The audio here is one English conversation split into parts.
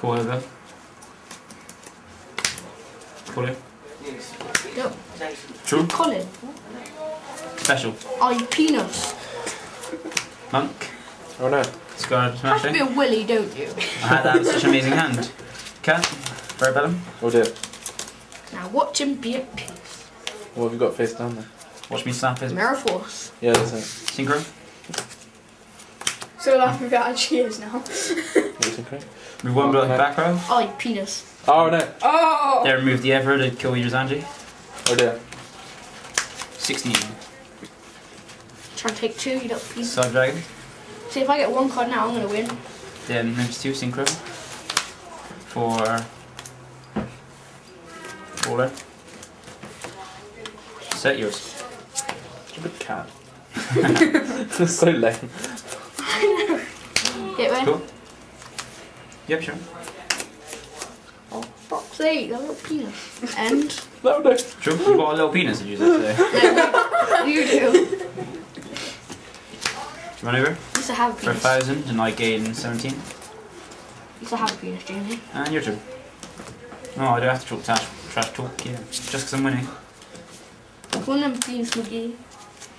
Call over. Call it. Go. True. Colin. Special. Oh, you peanuts. Monk. Oh no. Scarred You have to be a willy, don't you? I had that such an amazing hand. Cat. Parabellum. Oh dear. Now watch him be at peace. What have you got face down there? Watch me slap his Mirror Force. Yeah, that's it. synchro. So laughing about she is now. What's it correct? Move one block back row. Oh, you penis. Oh no. Oh! There, remove the ever to kill your Zanji. Oh dear. 16. Try and take two, you don't penis. Side dragon. See, if I get one card now, I'm gonna win. Then moves two synchro. For. Baller. Set yours. Stupid cat. That's so lame. Get ready? Cool. Yep, sure. Oh, fuck's sake, that little penis. And. No, no. True. You got a little penis did you say today? no, you do. Run over Used to have a for a penis. thousand and I gain 17. Used to have a penis, Jamie. And your turn. Oh, I do have to talk trash, trash talk, yeah. Just because I'm winning. One of them penis McGee.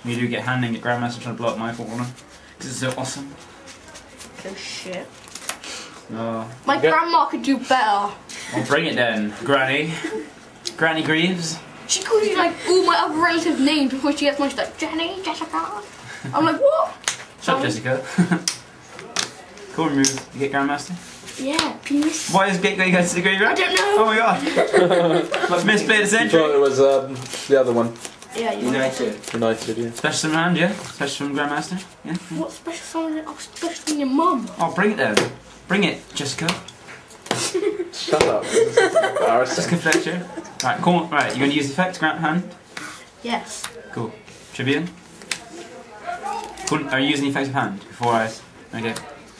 You do get hand named at Grandmaster trying to blow up my corner. Because it's so awesome. Oh shit. Oh. My Okay. grandma could do better. Well, bring it then, Granny. Granny Greaves. She calls you like all my other relatives' names before she gets mine. She's like, Jenny, Jessica. I'm like, what? Shut up, Um, Jessica. cool, move. You get Grandmaster. Yeah, penis. Why is Gateway going to the graveyard? I graveyard? don't know. Oh my god. I've misplayed a You century. thought it was um, the other one. Yeah, you know. United, yeah. Special summon hand, yeah? Special summon Grandmaster? Yeah? What special summon? Oh, special summon your mum. Oh, bring it then. Bring it, Jessica. Shut up. This is embarrassing. Jessica Fletcher. Right, cool. Right, you're going to use the effect, grant hand. Yes. Cool. Tribune. Cool. Are you using the effective hand before I. Okay.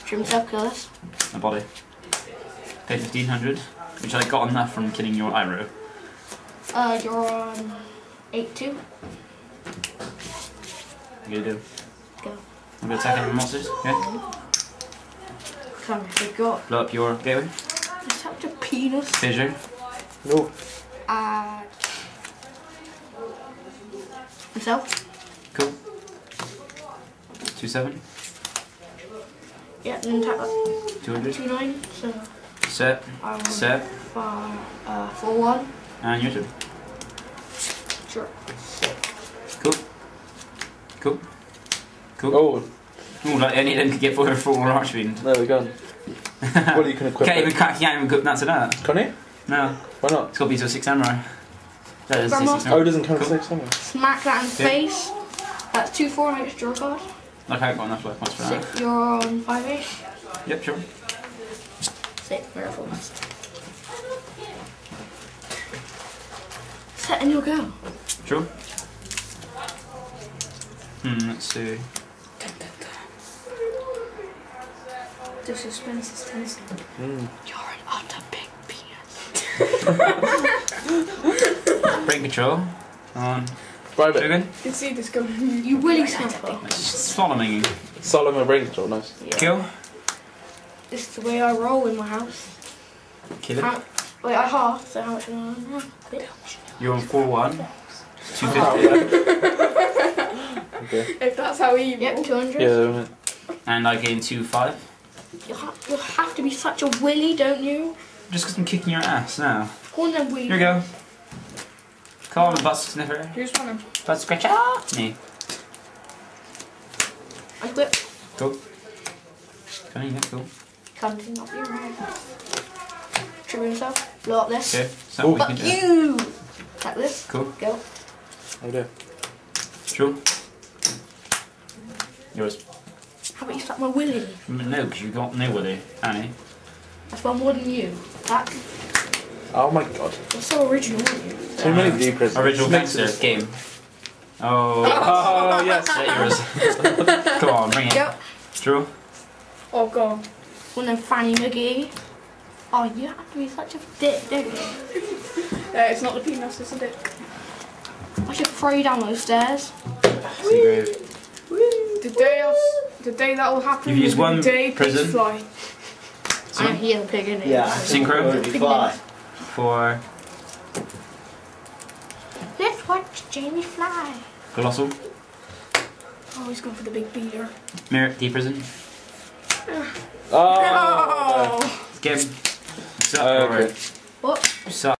Trim circulars. My body. Pay 1500, which I got enough from killing your Irou. Uh, you're on 8 2. You do? Go. I'm gonna attack any monsters. Yeah. Come, we got. Blow up your gateway. Such a penis. Fissure. No. Uh. Myself? Cool. Two seven. Yeah, and tap that. Two hundred. 2 9. So, Set. I will. Set. Five, uh, 4 1. And your turn. Sure. Cool. Cool. Cool. Oh, Ooh, like any of them could get forward for or archfiend. there we go. Well, you can equip Can't even can't, can't even equip that to that. Can you? No. Why not? It's got to be to a six samurai. That is Grandma? six Oh, it samurai. doesn't come Cool. with six samurai. Smack that in the Yeah. face. That's 2 4 makes draw card. Like I haven't got enough life points for that. You're on 5 8. Yep, sure. Six miracles. Set and you'll go. True. Hmm, let's see. The suspense is tense. Mm. You're an utter big penis. Break control. On. Private. Shogun. You can see this going. You willy snapper. Solemning. Solomon brain control, nice. Yeah. Kill. This is the way I roll in my house. Kill it. How, wait, I half, so how much am I on now? You're on 4 1. Oh, 250. okay. If that's how evil. Yep, 200. Yeah, And I gain 2 5. You, ha- you have to be such a willy, don't you? Just because I'm kicking your ass now. Go on then, willy. Here we go. Call the butt sniffer. Who's one Butt scratcher. Ah! Me. I whip. Cool. Funny, yeah, cool. Cunting up your head. Trigger himself. Blow up this. Okay, so what we Fuck can do. you! Like this. Cool. Go. Oh dear. True. Yours. How about you stop my willy? No, because you got nobody, Annie. That's one more than you. That, Oh my god. you're so original, aren't you? Too many D prisons. Original Makes gangster game. Oh, Oh, yes. set yours. Come on, bring it. Go. True. Oh god. One of them Fanny McGee. Oh, you have to be such a dick, don't you? Uh, it's not the penis, it's a dick. I should throw you down those stairs. Seagrave. The day else, the day that will happen You've used one the day prison. pigs fly. I know he has a pig in it. Yeah. Synchro? Would be fly. For Let's watch Jamie fly. Colossal. Oh, he's going for the big beater. Merit Deep Prison. Ah. Oh! Oh! Skip. Suck Oh, okay. What? Suck.